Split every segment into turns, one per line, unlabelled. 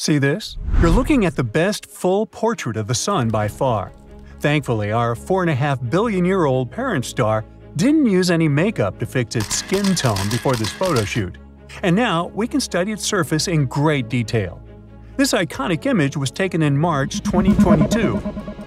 See this? You're looking at the best full portrait of the Sun by far. Thankfully, our 4.5 billion year old parent star didn't use any makeup to fix its skin tone before this photo shoot. And now we can study its surface in great detail. This iconic image was taken in March 2022.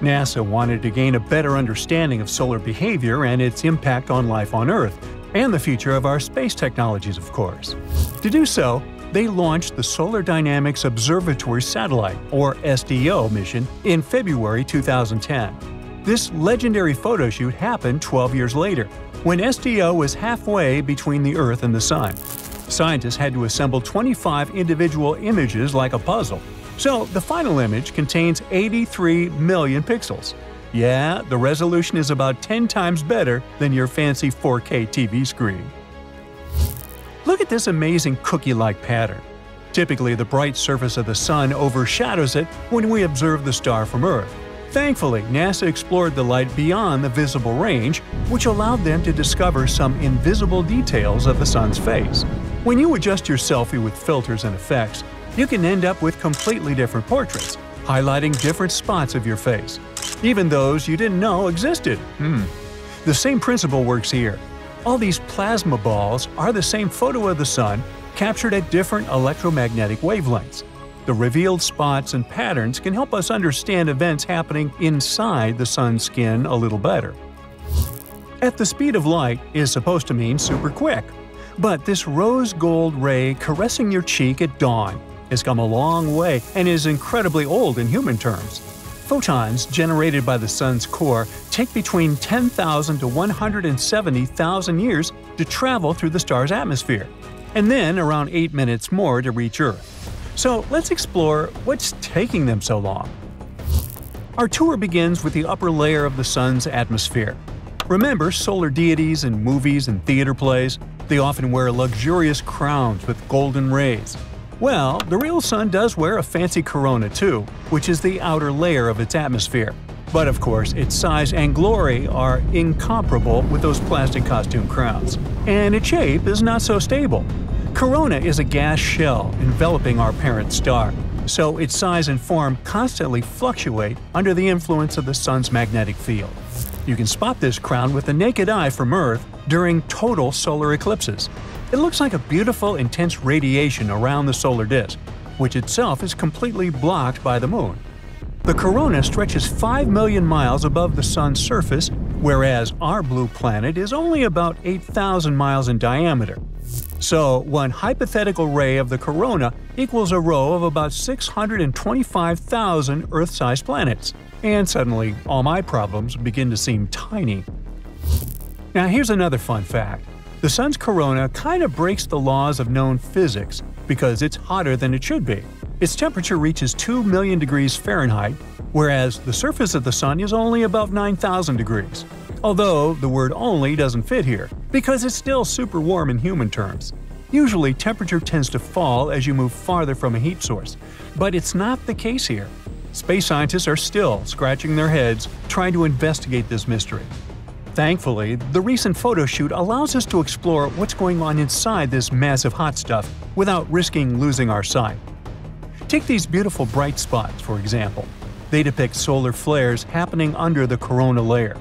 NASA wanted to gain a better understanding of solar behavior and its impact on life on Earth, and the future of our space technologies, of course. To do so, they launched the Solar Dynamics Observatory Satellite, or SDO, mission in February 2010. This legendary photo shoot happened 12 years later, when SDO was halfway between the Earth and the Sun. Scientists had to assemble 25 individual images like a puzzle. So the final image contains 83 million pixels. Yeah, the resolution is about 10 times better than your fancy 4K TV screen. Look at this amazing cookie-like pattern. Typically, the bright surface of the Sun overshadows it when we observe the star from Earth. Thankfully, NASA explored the light beyond the visible range, which allowed them to discover some invisible details of the Sun's face. When you adjust your selfie with filters and effects, you can end up with completely different portraits, highlighting different spots of your face, even those you didn't know existed. Hmm. The same principle works here. All these plasma balls are the same photo of the Sun, captured at different electromagnetic wavelengths. The revealed spots and patterns can help us understand events happening inside the Sun's skin a little better. At the speed of light is supposed to mean super quick. But this rose gold ray caressing your cheek at dawn has come a long way and is incredibly old in human terms. Photons generated by the Sun's core take between 10,000 to 170,000 years to travel through the star's atmosphere, and then around 8 minutes more to reach Earth. So let's explore what's taking them so long. Our tour begins with the upper layer of the Sun's atmosphere. Remember solar deities in movies and theater plays? They often wear luxurious crowns with golden rays. Well, the real Sun does wear a fancy corona too, which is the outer layer of its atmosphere. But of course, its size and glory are incomparable with those plastic costume crowns. And its shape is not so stable. Corona is a gas shell enveloping our parent star, so its size and form constantly fluctuate under the influence of the Sun's magnetic field. You can spot this crown with the naked eye from Earth during total solar eclipses. It looks like a beautiful, intense radiation around the solar disk, which itself is completely blocked by the Moon. The corona stretches 5 million miles above the Sun's surface, whereas our blue planet is only about 8,000 miles in diameter. So, one hypothetical ray of the corona equals a row of about 625,000 Earth-sized planets. And suddenly, all my problems begin to seem tiny. Now here's another fun fact. The Sun's corona kind of breaks the laws of known physics because it's hotter than it should be. Its temperature reaches 2 million degrees Fahrenheit, whereas the surface of the Sun is only about 9,000 degrees. Although the word only doesn't fit here, because it's still super warm in human terms. Usually, temperature tends to fall as you move farther from a heat source, but it's not the case here. Space scientists are still scratching their heads trying to investigate this mystery. Thankfully, the recent photo shoot allows us to explore what's going on inside this massive hot stuff without risking losing our sight. Take these beautiful bright spots, for example. They depict solar flares happening under the corona layer.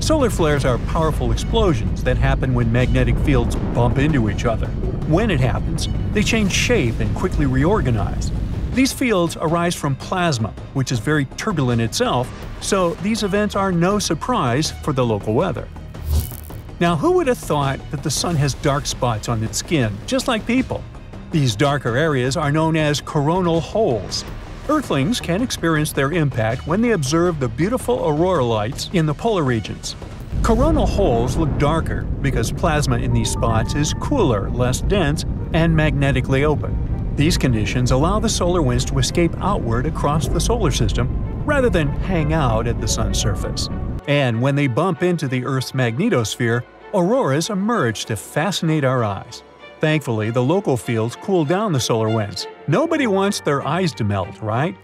Solar flares are powerful explosions that happen when magnetic fields bump into each other. When it happens, they change shape and quickly reorganize. These fields arise from plasma, which is very turbulent itself, so these events are no surprise for the local weather. Now, who would have thought that the sun has dark spots on its skin, just like people? These darker areas are known as coronal holes, Earthlings can experience their impact when they observe the beautiful aurora lights in the polar regions. Coronal holes look darker because plasma in these spots is cooler, less dense, and magnetically open. These conditions allow the solar winds to escape outward across the solar system rather than hang out at the sun's surface. And when they bump into the Earth's magnetosphere, auroras emerge to fascinate our eyes. Thankfully, the local fields cool down the solar winds. Nobody wants their eyes to melt, right?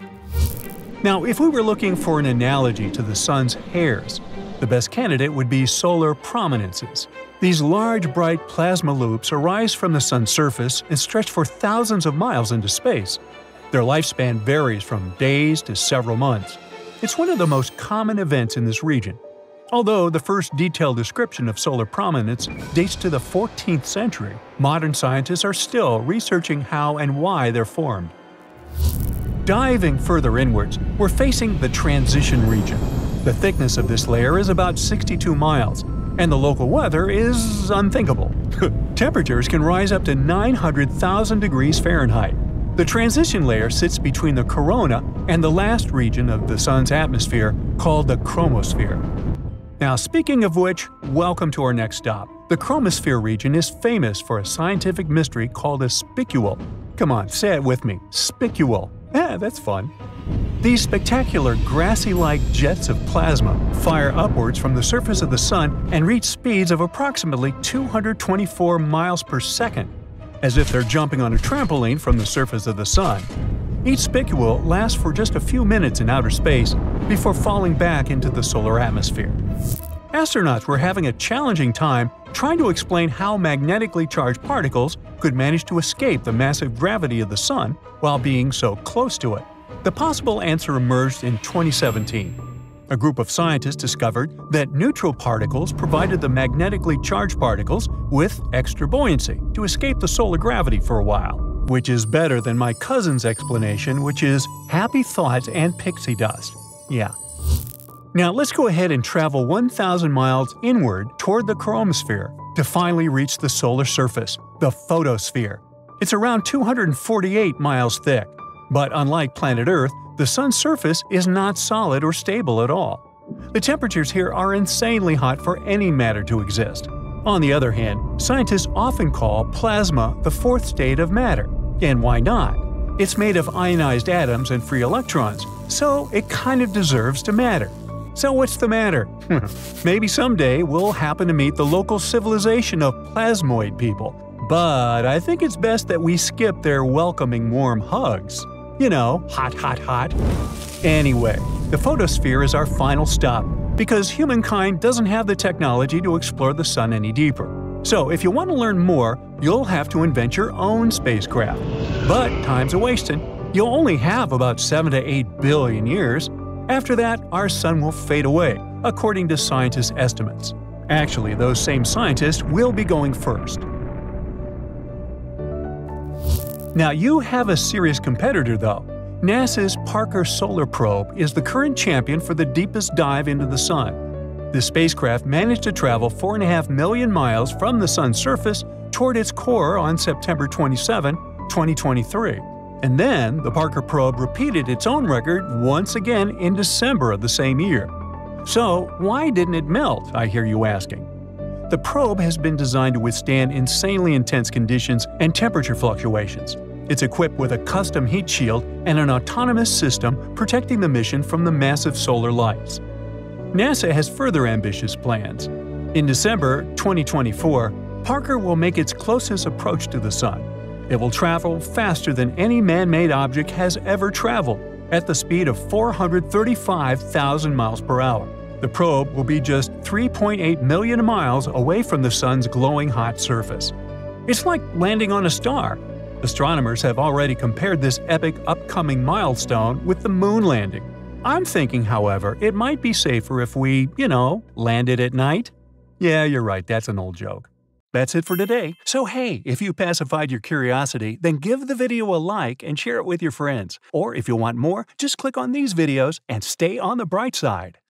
Now, if we were looking for an analogy to the sun's hairs, the best candidate would be solar prominences. These large, bright plasma loops arise from the sun's surface and stretch for thousands of miles into space. Their lifespan varies from days to several months. It's one of the most common events in this region. Although the first detailed description of solar prominence dates to the 14th century, modern scientists are still researching how and why they're formed. Diving further inwards, we're facing the transition region. The thickness of this layer is about 62 miles, and the local weather is unthinkable. Temperatures can rise up to 900,000 degrees Fahrenheit, the transition layer sits between the corona and the last region of the Sun's atmosphere called the chromosphere. Now, speaking of which, welcome to our next stop. The chromosphere region is famous for a scientific mystery called a spicule. Come on, say it with me spicule. Yeah, that's fun. These spectacular grassy like jets of plasma fire upwards from the surface of the Sun and reach speeds of approximately 224 miles per second as if they're jumping on a trampoline from the surface of the Sun. Each spicule lasts for just a few minutes in outer space before falling back into the solar atmosphere. Astronauts were having a challenging time trying to explain how magnetically charged particles could manage to escape the massive gravity of the Sun while being so close to it. The possible answer emerged in 2017 a group of scientists discovered that neutral particles provided the magnetically charged particles with extra buoyancy to escape the solar gravity for a while. Which is better than my cousin's explanation, which is happy thoughts and pixie dust. Yeah. Now let's go ahead and travel 1,000 miles inward toward the chromosphere to finally reach the solar surface, the photosphere. It's around 248 miles thick. But unlike planet Earth, the Sun's surface is not solid or stable at all. The temperatures here are insanely hot for any matter to exist. On the other hand, scientists often call plasma the fourth state of matter. And why not? It's made of ionized atoms and free electrons, so it kind of deserves to matter. So what's the matter? Maybe someday we'll happen to meet the local civilization of plasmoid people. But I think it's best that we skip their welcoming warm hugs. You know, hot, hot, hot. Anyway, the photosphere is our final stop because humankind doesn't have the technology to explore the sun any deeper. So, if you want to learn more, you'll have to invent your own spacecraft. But time's a wasting. You'll only have about 7 to 8 billion years. After that, our sun will fade away, according to scientists' estimates. Actually, those same scientists will be going first. Now, you have a serious competitor, though. NASA's Parker Solar Probe is the current champion for the deepest dive into the Sun. The spacecraft managed to travel 4.5 million miles from the Sun's surface toward its core on September 27, 2023. And then, the Parker probe repeated its own record once again in December of the same year. So, why didn't it melt, I hear you asking? The probe has been designed to withstand insanely intense conditions and temperature fluctuations. It's equipped with a custom heat shield and an autonomous system protecting the mission from the massive solar lights. NASA has further ambitious plans. In December 2024, Parker will make its closest approach to the Sun. It will travel faster than any man made object has ever traveled, at the speed of 435,000 miles per hour. The probe will be just 3.8 million miles away from the Sun's glowing hot surface. It's like landing on a star, Astronomers have already compared this epic upcoming milestone with the moon landing. I'm thinking, however, it might be safer if we, you know, landed at night. Yeah, you're right, that's an old joke. That's it for today. So hey, if you pacified your curiosity, then give the video a like and share it with your friends. Or if you want more, just click on these videos and stay on the bright side.